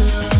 love.